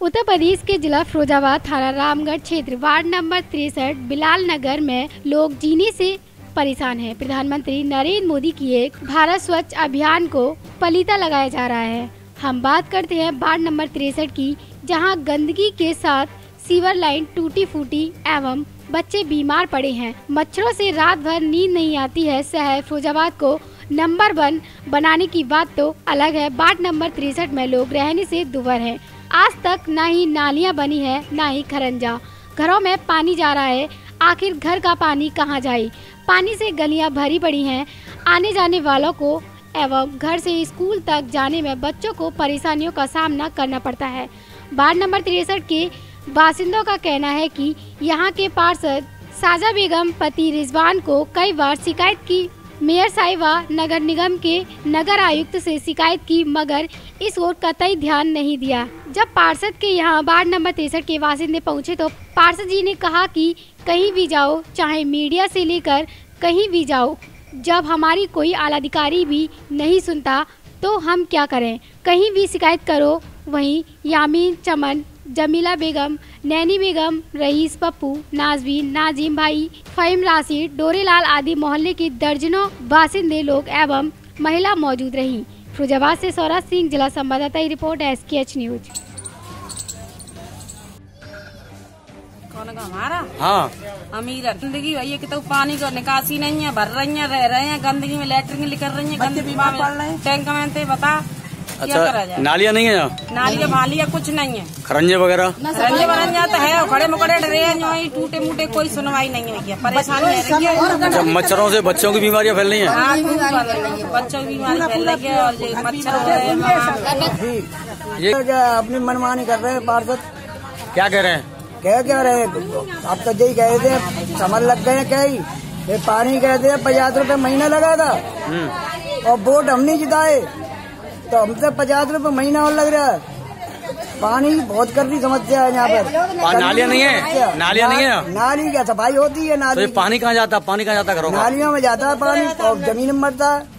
उत्तर प्रदेश के जिला फिरोजाबाद थाना रामगढ़ क्षेत्र, वार्ड नंबर तिरसठ, बिलाल नगर में लोग जीने से परेशान हैं। प्रधानमंत्री नरेंद्र मोदी की एक भारत स्वच्छ अभियान को पलीता लगाया जा रहा है हम बात करते हैं वार्ड नंबर तिरसठ की, जहाँ गंदगी के साथ सीवर लाइन टूटी फूटी एवं बच्चे बीमार पड़े हैं मच्छरों से रात भर नींद नहीं आती है, शहर फिरोजाबाद को नंबर वन बनाने की बात तो अलग है। वार्ड नंबर तिरसठ में लोग रहने से दुबर हैं। आज तक न ही नालियाँ बनी है, न ही खरंजा। घरों में पानी जा रहा है। आखिर घर का पानी कहाँ जाए? पानी से गलियाँ भरी पड़ी हैं। आने जाने वालों को एवं घर से स्कूल तक जाने में बच्चों को परेशानियों का सामना करना पड़ता है। वार्ड नंबर तिरसठ के बासिंदों का कहना है कि यहाँ के पार्षद साजा बेगम पति रिजवान को कई बार शिकायत की मेयर साहिबा नगर निगम के नगर आयुक्त से शिकायत की, मगर इस ओर कतई ध्यान नहीं दिया। जब पार्षद के यहाँ वार्ड नंबर तिरसठ के बासिंदे पहुँचे तो पार्षद जी ने कहा कि कहीं भी जाओ, चाहे मीडिया से लेकर कहीं भी जाओ, जब हमारी कोई आलाधिकारी भी नहीं सुनता तो हम क्या करें? कहीं भी शिकायत करो, वहीं यामीन चमन जमीला बेगम नैनी बेगम रईस पप्पू नाजवीन नाजिम भाई फ़हीम राशिद डोरेलाल आदि मोहल्ले के दर्जनों बासिंदे लोग एवं महिला मौजूद रहीं। फिरोजाबाद से सौरभ सिंह जिला संवाददाता की report S K H news हमारा? हाँ। अमीर है। ज़िंदगी भैया कि तो पानी का निकासी नहीं है भर रही है रह रहे हैं गंदगी में लेटरिन निकल रही है गंदगी बीमार पड़ रहे हैं। टैंक में बता क्या करा अच्छा जाए? नालियाँ नहीं है यहाँ? नालिया भालिया कुछ नहीं है। खरंजे वगैरह? खरंजे बन जाता है। और खड़े मुकड़े डरे हैं टूटे मूटे कोई सुनवाई नहीं है। भैया परेशानी रही अच्छा मच्छरों से बच्चों की बीमारियाँ फैल रही हैं हाँ, रही है। बच्चों की बीमारी फैल रही है और मच्छर हो रहे हैं। वहाँ। ये अपनी मनमानी कर रहे हैं पार्षद? क्या कह रहे हैं? कह क्या रहे हैं? अब तो यही कहे थे समझ लग गए कई ये पानी कहते हैं पचास रूपए महीना लगा था। हम्म, और वोट हम नहीं जिताए। तो हमसे पचास रूपए महीना और लग रहा है। पानी बहुत कर रही समस्या है यहाँ पर। नालिया नहीं है? नालियाँ नहीं है? नाली क्या सफ़ाई होती है तो नाली। तो पानी कहाँ जाता है? पानी कहाँ जाता है नालियों में जाता है पानी और ज़मीन में मरता है।